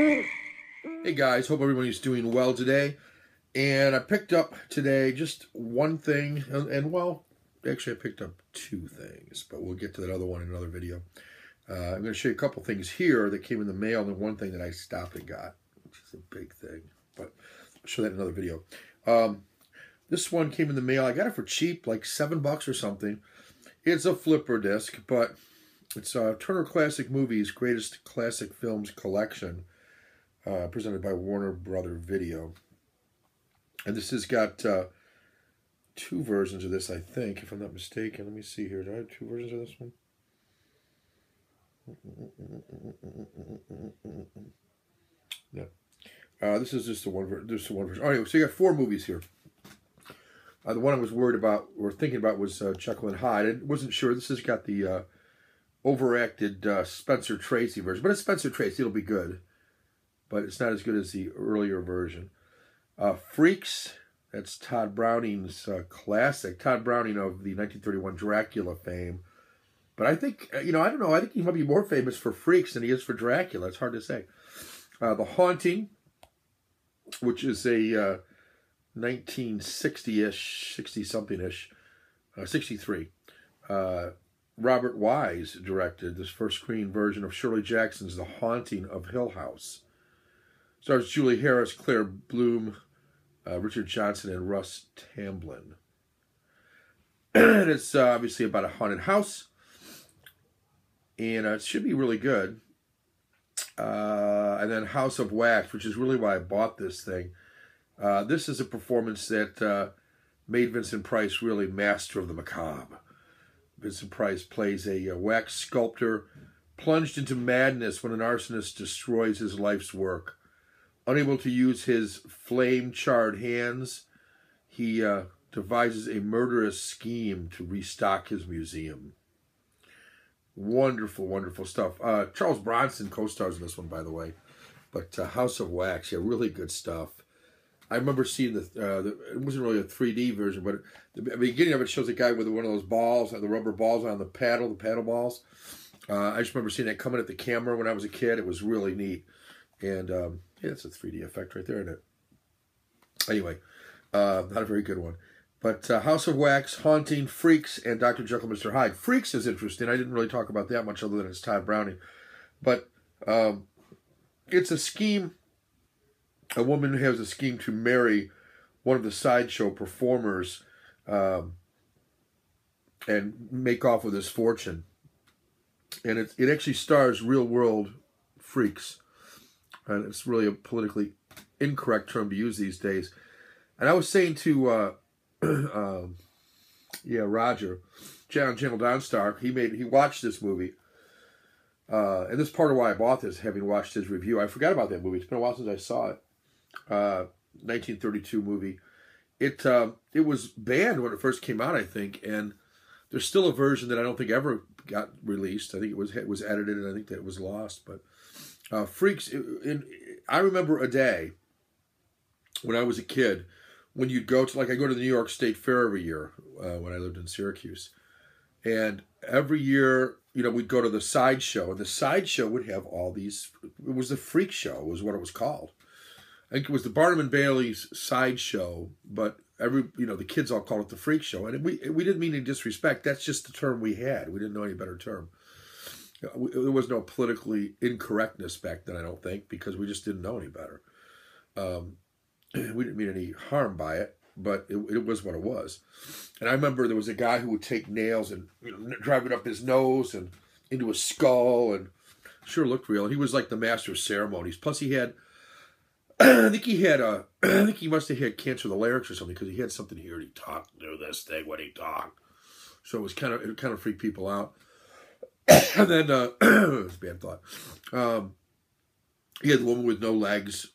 Hey guys, hope everybody's doing well today. And I picked up today just one thing, and, and well, actually I picked up two things, but we'll get to that other one in another video. Uh, I'm going to show you a couple things here that came in the mail, and one thing that I stopped and got, which is a big thing, but I'll show that in another video. Um, this one came in the mail. I got it for cheap, like seven bucks or something. It's a flipper disc, but it's uh, Turner Classic Movies Greatest Classic Films Collection uh, presented by Warner Brother Video. And this has got uh, two versions of this, I think, if I'm not mistaken. Let me see here. Do I have two versions of this one? No. Uh, this is just the one. This is the one version. All right, so you got four movies here. Uh, the one I was worried about or thinking about was uh, and Hyde. I wasn't sure. This has got the uh, overacted uh, Spencer Tracy version, but it's Spencer Tracy. It'll be good but it's not as good as the earlier version. Uh, Freaks, that's Tod Browning's uh, classic. Todd Browning of the 1931 Dracula fame. But I think, uh, you know, I don't know, I think he might be more famous for Freaks than he is for Dracula. It's hard to say. Uh, the Haunting, which is a 1960 ish, 60 something ish, 63. Uh, Robert Wise directed this first screen version of Shirley Jackson's The Haunting of Hill House. Stars Julie Harris, Claire Bloom, uh, Richard Johnson, and Russ Tamblyn. and it's uh, obviously about a haunted house. And uh, it should be really good. Uh, and then House of Wax, which is really why I bought this thing. Uh, this is a performance that uh, made Vincent Price really master of the macabre. Vincent Price plays a, a wax sculptor plunged into madness when an arsonist destroys his life's work. Unable to use his flame charred hands, he uh, devises a murderous scheme to restock his museum. Wonderful, wonderful stuff. Uh, Charles Bronson co stars in this one, by the way. But uh, House of Wax, yeah, really good stuff. I remember seeing the, uh, the, it wasn't really a 3D version, but the beginning of it shows a guy with one of those balls, the rubber balls on the paddle, the paddle balls. Uh, I just remember seeing that coming at the camera when I was a kid. It was really neat. And um, yeah, that's a 3D effect right there, isn't it? Anyway, uh, not a very good one. But uh, House of Wax, Haunting, Freaks, and Dr. Jekyll, Mr. Hyde. Freaks is interesting. I didn't really talk about that much other than it's Tod Browning. But um, it's a scheme. A woman has a scheme to marry one of the sideshow performers um, and make off with his fortune. And it, it actually stars real world freaks and it's really a politically incorrect term to use these days. And I was saying to, uh, um, yeah, Roger, John Channel Downstar, he made he watched this movie, uh, and this is part of why I bought this, having watched his review. I forgot about that movie. It's been a while since I saw it. Uh, 1932 movie. It uh, it was banned when it first came out, I think, and there's still a version that I don't think ever got released. I think it was it was edited, and I think that it was lost, but uh, freaks. In, I remember a day when I was a kid when you'd go to like I go to the New York State Fair every year uh, when I lived in Syracuse, and every year you know we'd go to the sideshow, and the sideshow would have all these. It was the freak show, was what it was called. I think it was the Barnum and Bailey's sideshow, but every you know the kids all called it the freak show, and we we didn't mean any disrespect. That's just the term we had. We didn't know any better term there was no politically incorrectness back then, I don't think, because we just didn't know any better. Um, we didn't mean any harm by it, but it, it, was what it was. And I remember there was a guy who would take nails and you know, drive it up his nose and into his skull, and sure looked real. And He was like the master of ceremonies. Plus, he had, I think he had a, I think he must have had cancer of the larynx or something because he had something here. He talked, do this thing when he talked. So it was kind of, it kind of freaked people out. And then uh, it was a bad thought. Um, he had the woman with no legs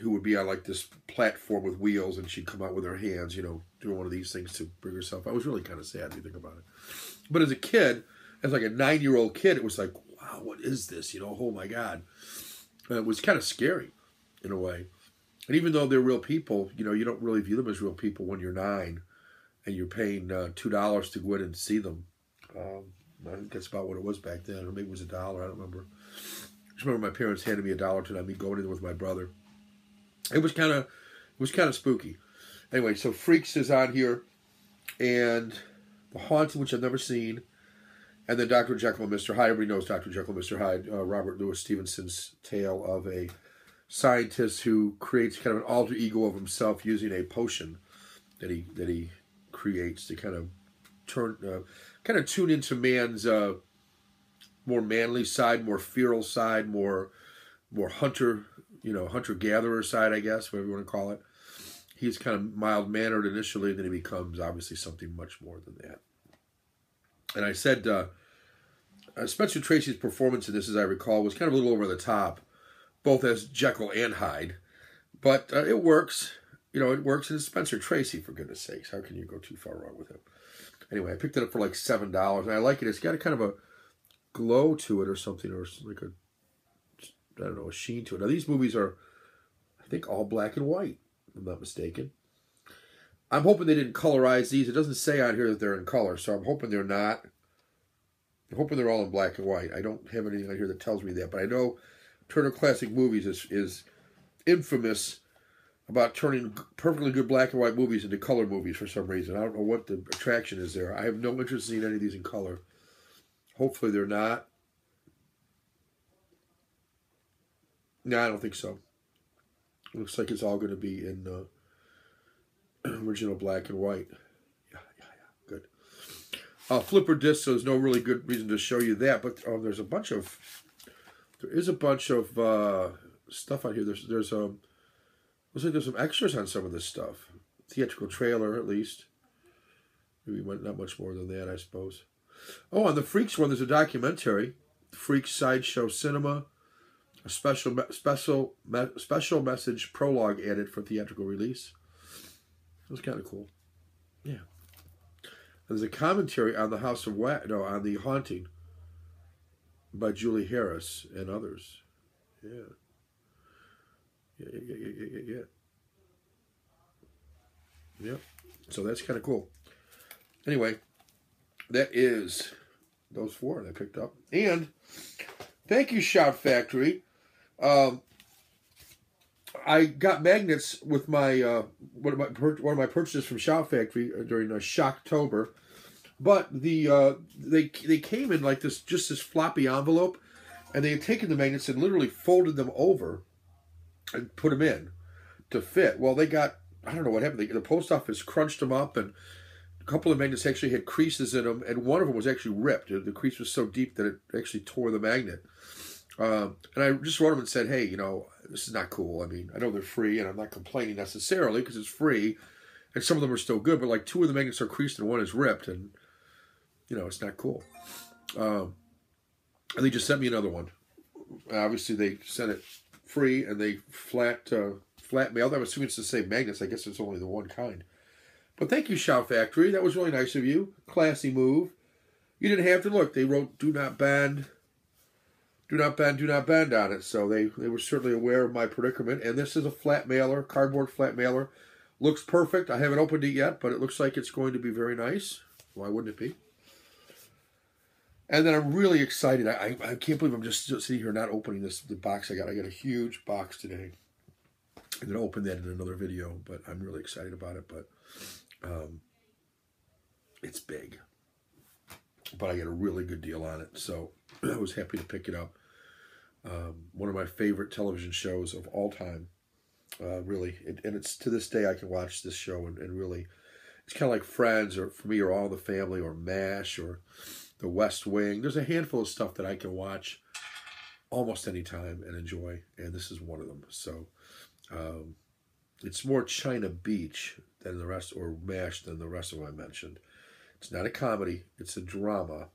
who would be on like this platform with wheels, and she'd come out with her hands, you know, doing one of these things to bring herself. I was really kind of sad if you think about it. But as a kid, as like a nine-year-old kid, it was like, wow, what is this? You know, oh my god, and it was kind of scary in a way. And even though they're real people, you know, you don't really view them as real people when you're nine, and you're paying uh, two dollars to go in and see them. Um, I think that's about what it was back then, or maybe it was a dollar. I don't remember. I just remember my parents handed me a dollar to me going in there with my brother. It was kind of it was kind of spooky. Anyway, so Freaks is on here, and The Haunting, which I've never seen, and then Dr. Jekyll and Mr. Hyde. Everybody knows Dr. Jekyll and Mr. Hyde, uh, Robert Louis Stevenson's tale of a scientist who creates kind of an alter ego of himself using a potion that he that he creates to kind of turn uh, kind of tune into man's uh, more manly side, more feral side, more more hunter, you know, hunter gatherer side, I guess, whatever you want to call it. He's kind of mild mannered initially, and then he becomes obviously something much more than that. And I said, uh, Spencer Tracy's performance in this, as I recall, was kind of a little over the top, both as Jekyll and Hyde, but uh, it works. You know, it works. And it's Spencer Tracy, for goodness sakes. How can you go too far wrong with him? Anyway, I picked it up for like seven dollars, and I like it. It's got a kind of a glow to it, or something, or like a I don't know, a sheen to it. Now these movies are, I think, all black and white. I'm not mistaken. I'm hoping they didn't colorize these. It doesn't say on here that they're in color, so I'm hoping they're not. I'm hoping they're all in black and white. I don't have anything on here that tells me that, but I know Turner Classic Movies is, is infamous about turning perfectly good black and white movies into color movies for some reason. I don't know what the attraction is there. I have no interest in seeing any of these in color. Hopefully they're not. No, I don't think so. Looks like it's all going to be in uh, original black and white. Yeah, yeah, yeah. Good. Uh, flipper disc, so there's no really good reason to show you that, but um, there's a bunch of, there is a bunch of uh, stuff on here. There's, there's, um, looks like there's some extras on some of this stuff. Theatrical trailer, at least. Maybe not much more than that, I suppose. Oh, on the Freaks one, there's a documentary, Freaks Sideshow Cinema, a special special special message prologue added for theatrical release. It was kind of cool. Yeah. There's a commentary on the House of Wax, no, on the Haunting by Julie Harris and others. Yeah. Yeah, yeah, yeah, yeah. So that's kind of cool. Anyway, that is those four that I picked up. And thank you, Shout Factory. Um, I got magnets with my uh, one of my one of my purchases from Shout Factory uh, during uh, Shocktober, but the uh, they they came in like this just this floppy envelope, and they had taken the magnets and literally folded them over, and put them in, to fit. Well, they got I don't know what happened. the post office crunched them up and a couple of magnets actually had creases in them, and one of them was actually ripped. The crease was so deep that it actually tore the magnet. Um, and I just wrote them and said, hey, you know, this is not cool. I mean, I know they're free, and I'm not complaining necessarily because it's free, and some of them are still good, but like two of the magnets are creased and one is ripped, and, you know, it's not cool. Um, and they just sent me another one. Obviously, they sent it free, and they flat uh, flat mailed. I'm assuming it's the same magnets. I guess it's only the one kind. But thank you, Shout Factory. That was really nice of you. Classy move. You didn't have to look. They wrote "Do not bend." Do not bend, do not bend on it. So they, they were certainly aware of my predicament. And this is a flat mailer, cardboard flat mailer. Looks perfect. I haven't opened it yet, but it looks like it's going to be very nice. Why wouldn't it be? And then I'm really excited. I, I, can't believe I'm just sitting here not opening this the box I got. I got a huge box today. I'm going to open that in another video, but I'm really excited about it. But um, it's big, but I get a really good deal on it, so I was happy to pick it up. Um, one of my favorite television shows of all time, uh, really, it, and it's to this day I can watch this show and, and really, it's kind of like Friends or for me or All the Family or MASH or The West Wing. There's a handful of stuff that I can watch almost any time and enjoy, and this is one of them. So. Um, it's more China Beach than the rest, or MASH than the rest of them I mentioned. It's not a comedy, it's a drama.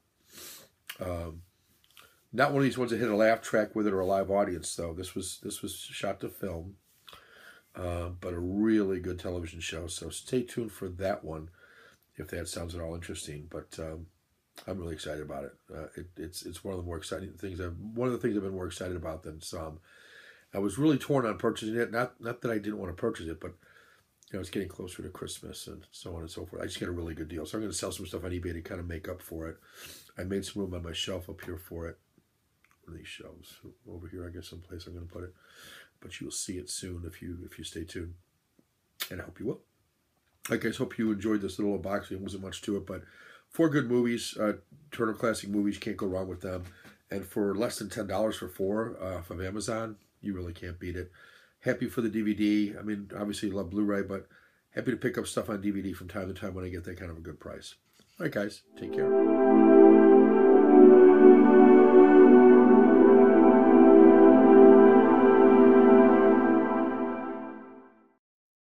Um, not one of these ones that hit a laugh track with it or a live audience, though. This was this was shot to film, uh, but a really good television show. So stay tuned for that one, if that sounds at all interesting. But um, I'm really excited about it. Uh, it. It's it's one of the more exciting things. I've, one of the things I've been more excited about than some. I was really torn on purchasing it. Not not that I didn't want to purchase it, but you know, it's getting closer to Christmas and so on and so forth. I just got a really good deal. So I'm going to sell some stuff on eBay to kind of make up for it. I made some room on my shelf up here for it. one of these shelves over here. I guess someplace I'm going to put it, but you'll see it soon if you if you stay tuned, and I hope you will. I guys hope you enjoyed this little unboxing. It wasn't much to it, but four good movies. Uh, Turner Classic Movies can't go wrong with them, and for less than ten dollars for four uh, from Amazon, you really can't beat it. Happy for the DVD. I mean, obviously love Blu-ray, but happy to pick up stuff on DVD from time to time when I get that kind of a good price. All right, guys, take care.